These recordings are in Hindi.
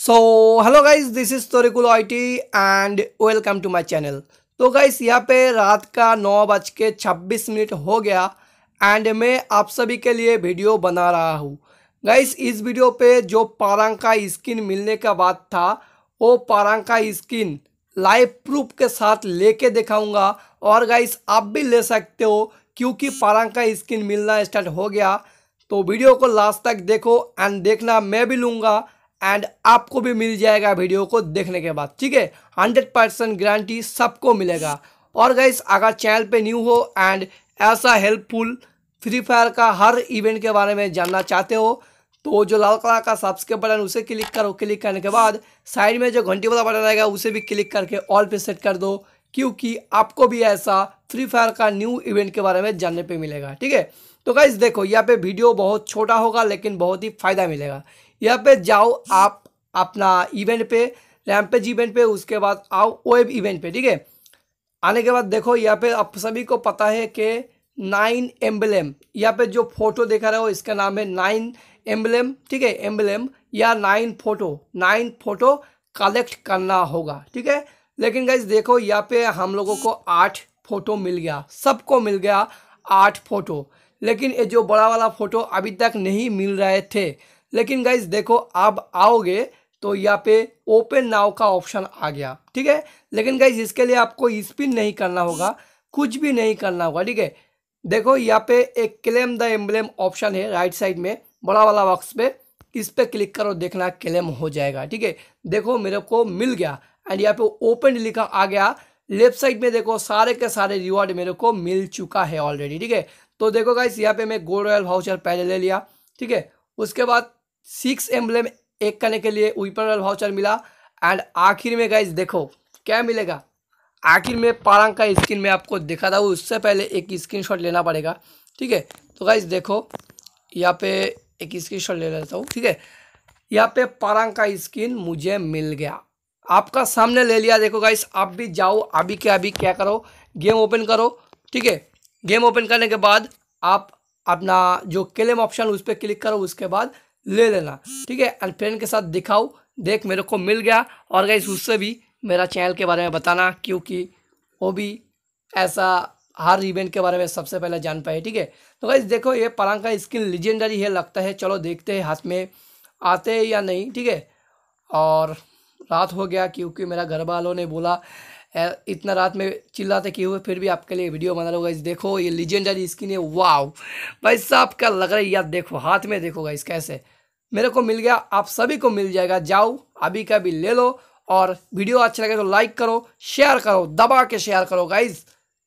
So hello guys this is Torikul I T and welcome to my channel तो गाइस यहाँ पे रात का नौ बज के छब्बीस मिनट हो गया एंड मैं आप सभी के लिए वीडियो बना रहा हूँ। गाइस इस वीडियो पे जो पारंग का स्किन मिलने का बात था, वो पारंग का स्किन लाइव प्रूफ के साथ लेके दिखाऊँगा। और गाइस आप भी ले सकते हो, क्योंकि पारंग का स्किन मिलना स्टार्ट हो गया। तो वीडियो को लास्ट तक देखो एंड देखना मैं भी लूँगा। एंड आपको भी मिल जाएगा वीडियो को देखने के बाद, ठीक है? हंड्रेड परसेंट गारंटी सबको मिलेगा। और गाइस अगर चैनल पे न्यू हो एंड ऐसा हेल्पफुल फ्री फायर का हर इवेंट के बारे में जानना चाहते हो तो जो लाल कलर का सब्सक्राइब बटन उसे क्लिक करो। क्लिक करने के बाद साइड में जो घंटी वाला बटन रहेगा उसे भी क्लिक करके ऑल पे सेट कर दो, क्योंकि आपको भी ऐसा फ्री फायर का न्यू इवेंट के बारे में जानने पे मिलेगा, ठीक है? तो गाइज़ देखो, यहाँ पे वीडियो बहुत छोटा होगा, लेकिन बहुत ही फ़ायदा मिलेगा। यहाँ पे जाओ आप अपना इवेंट पे रैमपेज इवेंट पे, उसके बाद आओ वेब इवेंट पे, ठीक है? आने के बाद देखो यहाँ पे आप सभी को पता है कि नाइन एम्बलेम यहाँ पे जो फ़ोटो देखा रहे हो, इसका नाम है नाइन एम्बलेम ठीक है? एम्बलेम या nine photo nine photo collect करना होगा, ठीक है? लेकिन गाइज़ देखो यहाँ पे हम लोगों को आठ फ़ोटो मिल गया, सबको मिल गया आठ फ़ोटो लेकिन ये जो बड़ा वाला फ़ोटो अभी तक नहीं मिल रहे थे लेकिन गाइज़ देखो, आप आओगे तो यहाँ पे ओपन नाव का ऑप्शन आ गया, ठीक है? लेकिन गाइज़ इसके लिए आपको स्पिन नहीं करना होगा, कुछ भी नहीं करना होगा, ठीक है? देखो, यहाँ पे एक क्लेम द एम्बलेम ऑप्शन है राइट साइड में, बड़ा वाला बॉक्स पे, इस पर क्लिक करो, देखना क्लेम हो जाएगा, ठीक है? देखो, मेरे को मिल गया एंड यहाँ पे ओपन लिखा आ गया लेफ़्ट साइड में देखो, सारे के सारे रिवॉर्ड मेरे को मिल चुका है ऑलरेडी ठीक है? तो देखो गाइस यहाँ पे मैं गोल्ड रॉयल वाउचर पहले ले लिया, ठीक है? उसके बाद सिक्स एम्बलेम एक करने के लिए विपन रॉयल वाउचर मिला। एंड आखिर में गाइज़ देखो, क्या मिलेगा? आखिर में पारंग का स्क्रीन में आपको दिखा था उससे पहले एक स्क्रीन लेना पड़ेगा, ठीक है? तो गाइज़ देखो, यहाँ पे एक स्क्रीन ले लेता हूँ, ठीक है? यहाँ पे पारंग का स्क्रीन मुझे मिल गया। आपका सामने ले लिया, देखो गाइस आप भी जाओ, अभी के अभी क्या करो गेम ओपन करो, ठीक है? गेम ओपन करने के बाद आप अपना जो क्लेम ऑप्शन उस पर क्लिक करो, उसके बाद ले लेना। ठीक है? एंड फ्रेंड के साथ दिखाओ। देख मेरे को मिल गया। और गाइस उससे भी मेरा चैनल के बारे में बताना, क्योंकि वो भी ऐसा हर इवेंट के बारे में सबसे पहले जान पाए। ठीक है? तो गाइस देखो, ये पलंग का स्किन लिजेंडरी है, लगता है। चलो, देखते हैं हाथ में आते हैं या नहीं। ठीक है? और रात हो गया, क्योंकि मेरा घर वालों ने बोला इतना रात में चिल्लाते किए हुए फिर भी आपके लिए वीडियो बना रहा इस देखो, ये लीजेंडरी स्किन है। वाव भाई साहब, क्या लग रहा है? यार देखो, हाथ में देखो गाइस कैसे। मेरे को मिल गया, आप सभी को मिल जाएगा। जाओ, अभी का भी ले लो और वीडियो अच्छा लगे तो लाइक करो शेयर करो, दबा के शेयर करो गाइज़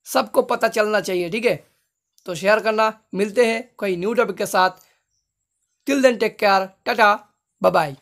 सबको पता चलना चाहिए, ठीक है? तो शेयर करना। मिलते हैं कोई न्यू टॉपिक के साथ। Till then take care tata bye